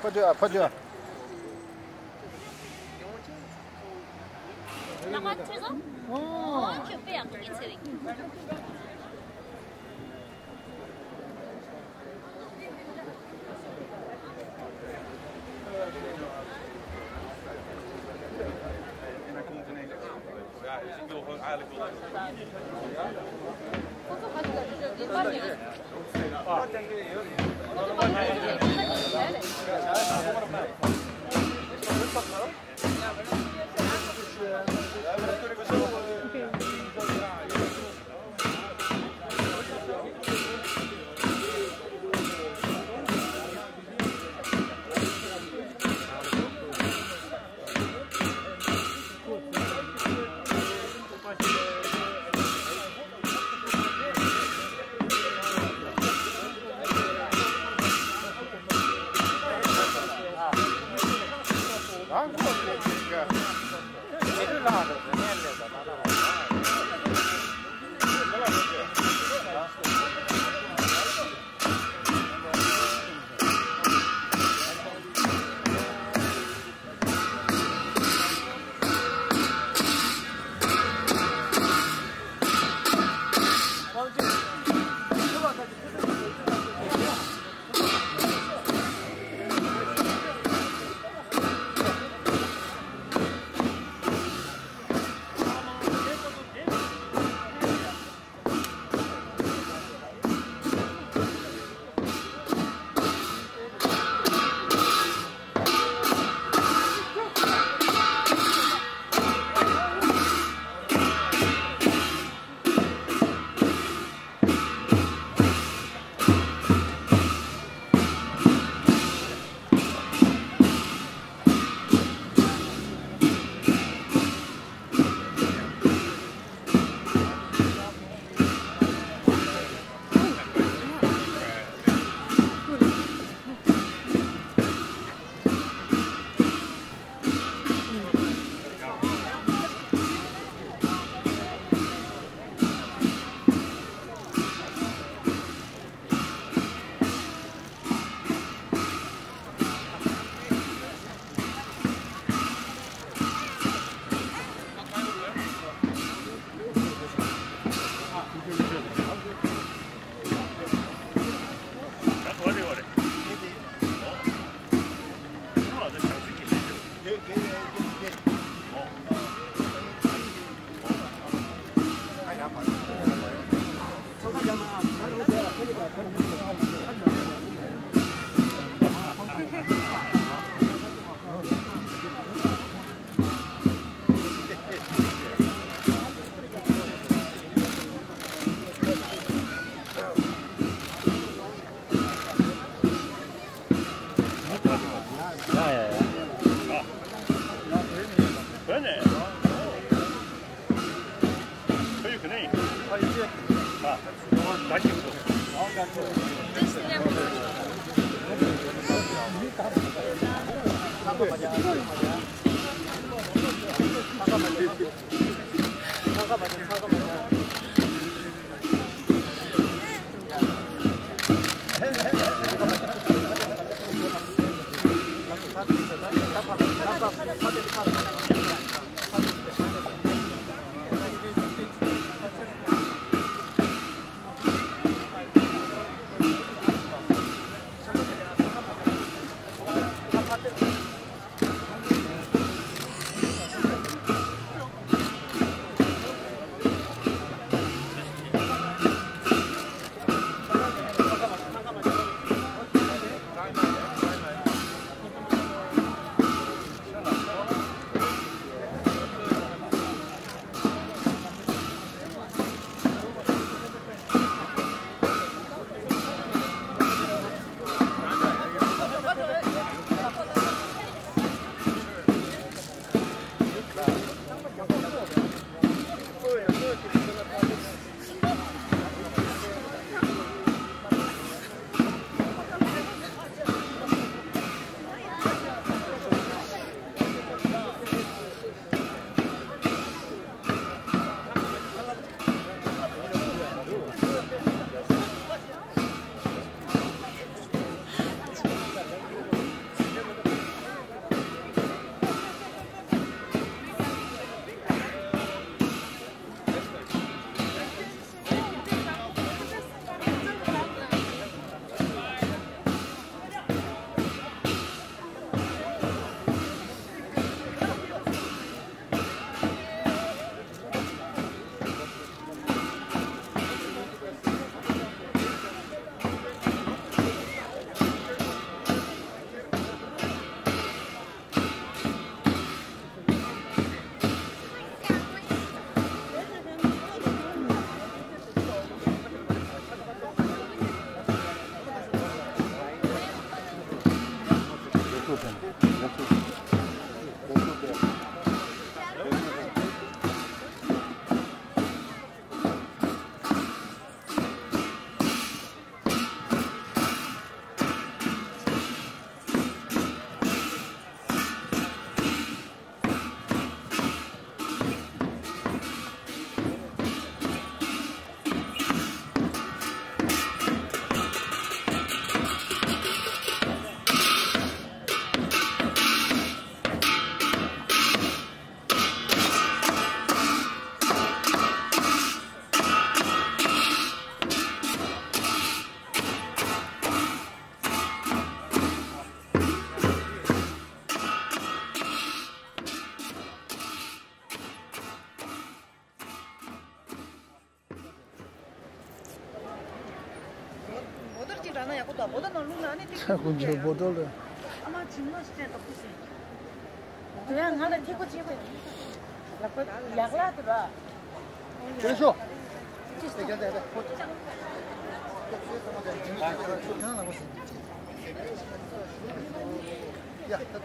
快点！快点！Sağ olun. 잠깐만요. 잠깐만요. 得。太混球不多了。他妈进了时间都不行。对呀，俺来踢过几回。那不两个对吧？结束。对对对。呀，这都。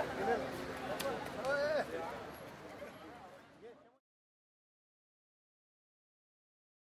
Amen.